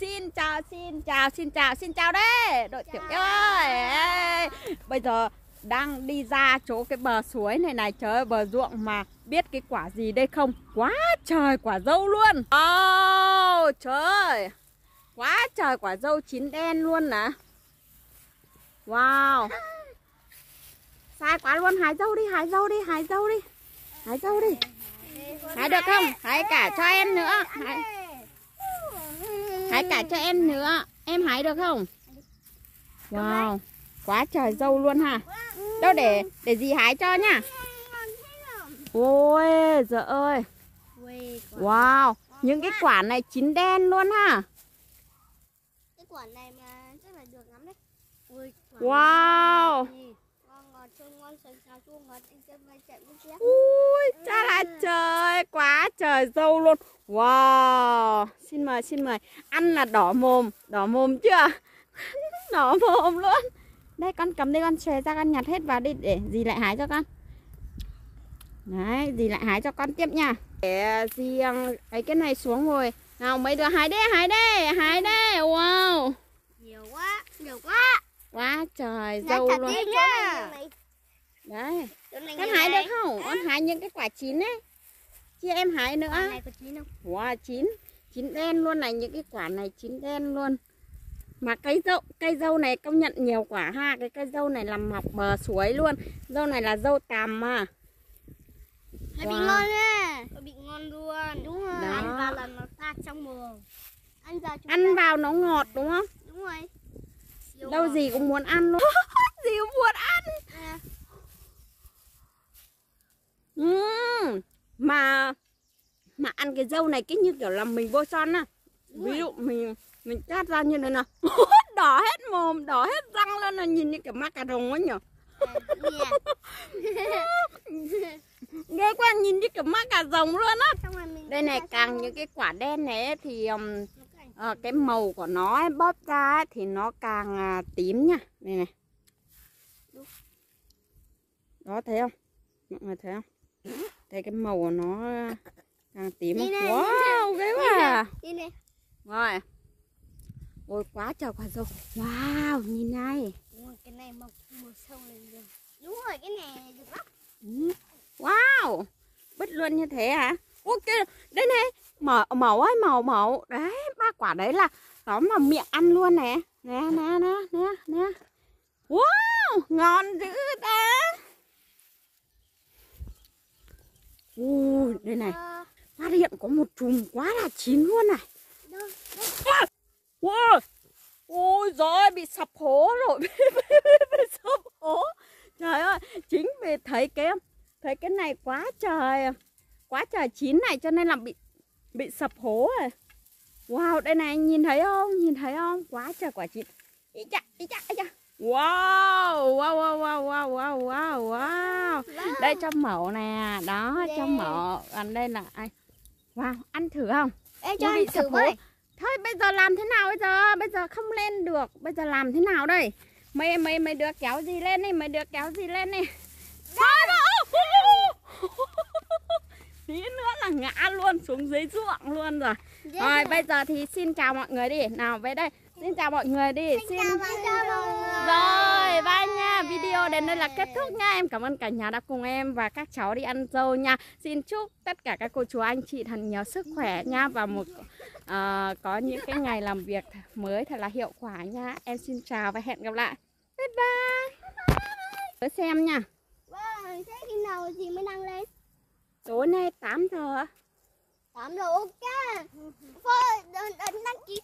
xin chào xin chào xin chào xin chào đấy đội tiểu yêu ơi. Ê, bây giờ đang đi ra chỗ cái bờ suối này này trời ơi bờ ruộng mà biết cái quả gì đây không? Quá trời quả dâu luôn. Oh, trời ơi quá trời quả dâu chín đen luôn nè. Wow. Sai quá luôn hái dâu đi hái dâu đi hái dâu đi hái dâu đi. Hái được không? Hái cả cho em nữa. Hái, hái cả cho em nữa. Em hái được không? Wow quá trời dâu luôn ha. Đâu để để gì hái cho nhá. Ôi giời ơi. Wow những cái quả này chín đen luôn ha. Cái quả này mà chắc là được lắm đấy. Wow. ui cha là quá trời dâu luôn. Wow xin mời xin mời. Ăn là đỏ mồm đỏ mồm chưa? Đỏ mồm luôn. Đây con cầm đây con xòe ra con nhặt hết vào đi để dì lại hái cho con. Đấy dì lại hái cho con tiếp nha. Để dì um, ấy cái này xuống rồi nào mấy đứa hái đây hái đây hái đây wow. Nhiều quá nhiều quá. Quá trời dâu luôn. đi đấy. Con hái được không? Con hái những cái quả chín ấy chia em hái nữa. Quả này có chín không? Wow, chín. Chín đen luôn này những cái quả này chín đen luôn. Mà cây dâu cây dâu này công nhận nhiều quả ha. Cái cây dâu này làm mọc bờ suối luôn. Dâu này là dâu tằm mà. Nó bị Wow. ngon Nó bị ngon luôn. Đúng rồi. Đó. Ăn vào là nó ta trong mồm Ăn vào chúng ăn ta- vào nó ngọt đúng không? Đúng rồi. Siêu đâu ngọt. gì cũng muốn ăn luôn. Gì cũng muốn ăn. À, mà mà ăn cái dâu này cái như kiểu là mình bôi son á. Ví dụ mình mình cắt ra như này nè đỏ hết mồm đỏ hết răng lên là nhìn như kiểu macaron ấy nhở à, ghê quá nhìn như kiểu macaron luôn á. Đây này càng những cái quả đen này thì um, ờ, cái màu của nó ấy, bóp ra ấy, thì nó càng à, tím nha. Đây này. Đó thấy không? Mọi người thấy không thấy cái màu của nó càng tím Đi này, wow ghê quá à. Đi này. Rồi. Ôi quá trời quả dâu wow nhìn này. Cái này mọc mùa sâu lên rồi Đúng rồi cái này được lắm. Ừ. wow bứt luôn như thế hả? Ok đây này. Màu màu ấy màu màu. Đấy ba quả đấy là đó mà miệng ăn luôn nè. Nè nè nè nè nè. Wow ngon dữ ta Ui, đây này. Phát hiện có một chùm quá là chín luôn này. À, Ui, ui giời bị sập hố rồi. Bị sập hố. Trời ơi, chính vì thấy cái Thấy cái này quá trời Quá trời chín này cho nên là bị Bị sập hố rồi. Wow, đây này, nhìn thấy không? Nhìn thấy không? Quá trời quả chín. Ý chà, ý chà, ý chà. Wow, wow, wow, wow, wow, wow, wow đây cho mẫu nè đó cho Yeah. mẫu còn đây là ai wow ăn thử không Nó cho anh thử với Thôi bây giờ làm thế nào bây giờ? Bây giờ không lên được. Bây giờ làm thế nào đây? Mấy mấy mấy đứa kéo gì lên đi, mấy đứa kéo gì lên đi. Tí nữa là ngã luôn xuống dưới ruộng luôn rồi. Rồi bây giờ thì xin chào mọi người đi. Nào về đây. Xin chào mọi người đi. Xin Chào mọi người rồi, bye nha. Video đến đây là kết thúc nha. Em cảm ơn cả nhà đã cùng em và các cháu đi ăn dâu nha. Xin chúc tất cả các cô chú anh chị thật nhiều sức khỏe nha và một ờ, có những cái ngày làm việc mới thật là hiệu quả nha. Em xin chào và hẹn gặp lại. Bye bye. Tới xem nha. Vâng, thế khi nào thì mới đăng lên? Tối nay 8 giờ. 8 giờ ok. Đừng đăng ký